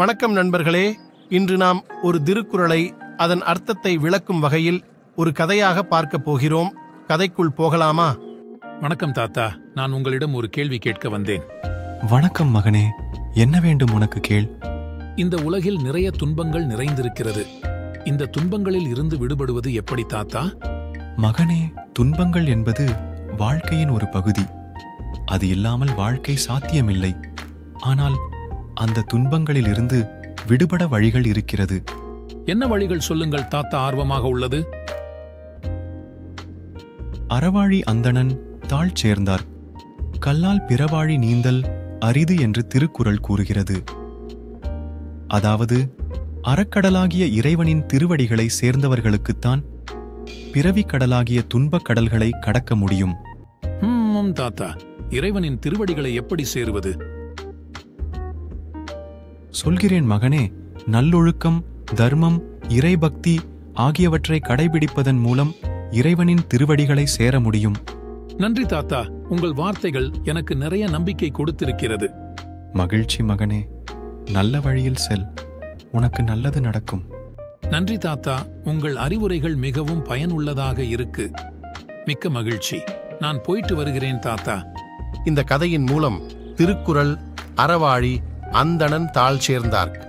வணக்கம் நண்பர்களே. இன்று நாம் ஒரு திருக்குறளை அதன் அர்த்தத்தை விளக்கும் வகையில் ஒரு கதையாக பார்க்கப் போகிறோம். கதைக்குள் போகலாமா? வணக்கம் தாத்தா. நான் உங்களிடம் ஒரு கேள்வி கேட்க வந்தேன். வணக்கம் மகனே. என்ன வேண்டும் உனக்கு கேள். இந்த உலகில் நிறைய துன்பங்கள் நிறைந்திருக்கிறது. இந்த துன்பங்களில் இருந்து விடுபடுவது எப்படி தாத்தா? மகனே துன்பங்கள் என்பது வாழ்க்கையின் ஒரு பகுதி. அது இல்லாமல் வாழ்க்கை சாத்தியமில்லை. ஆனால் அந்த துன்பங்களிலிருந்து விடுபட வழிகள் இருக்கிறது. என்ன வழிகள் சொல்லுங்கள் தாத்தா ஆர்வமாக உள்ளது? அறவாழி அந்தணன் தாழ் சேர்ந்தார். கல்லால் பிறவாழி நீந்தல் அரிது என்று திருக்குறள் கூறுகிறது. அதாவது அறக்கடலாகிய இறைவனின் திருவடிகளை சேர்ந்தவர்களுக்குத்தான் பிறவிக் கடலாகிய துன்பக் கடல்களை கடக்க முடியும். தாத்தா. இறைவனின் திருவடிகளை எப்படி சேருவது? சொல்கிறேன் மகனே நல்லொழுக்கம் தர்மம் இறைபக்தி ஆகியவற்றை கடைபிடிப்பதன் மூலம் இறைவனின் திருவடிகளை சேர முடியும். நன்றி தாத்தா உங்கள் வார்த்தைகள் எனக்கு நிறைய நம்பிக்கை கொடுத்திருக்கிறது. மகிழ்ச்சி மகனே நல்ல வழியில் செல் உனக்கு நல்லது நடக்கும். நன்றி தாத்தா உங்கள் அறிவுரைகள் மிகவும் பயனுள்ளதாக இருக்கு. மிக்க மகிழ்ச்சி. நான் போயிட்டு வருகிறேன் தாத்தா. இந்த கதையின் மூலம் திருக்குறள் அறவாழி அந்தணன் தாழ் சேர்ந்தார்.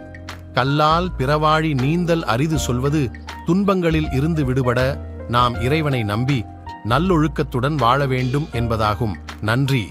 கல்லால் பிறவாழி நீந்தல் அரிது சொல்வது துன்பங்களில் இருந்து விடுபட நாம் இறைவனை நம்பி நல்லொழுக்கத்துடன் வாழ வேண்டும் என்பதாகும். நன்றி.